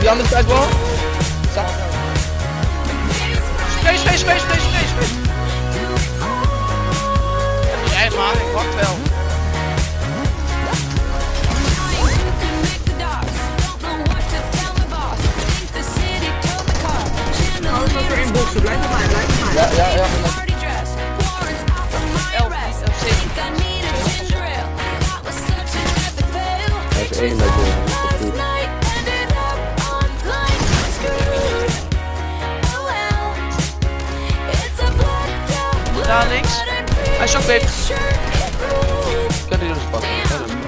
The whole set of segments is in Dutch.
die andere tijd wel? Space, space, space, space, space, space. Jij maar, ik wacht wel. Boxen, blijf blijf. Ja, ja, ja. Elf, elf, zeven. Dat is één darlings. I shockwave. Gonna do this.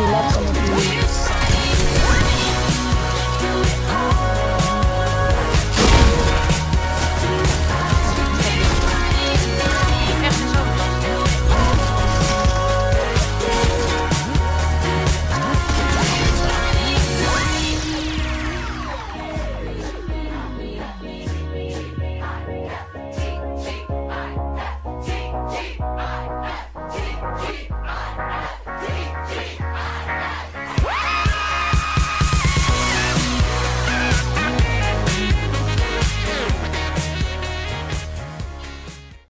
We love some of these.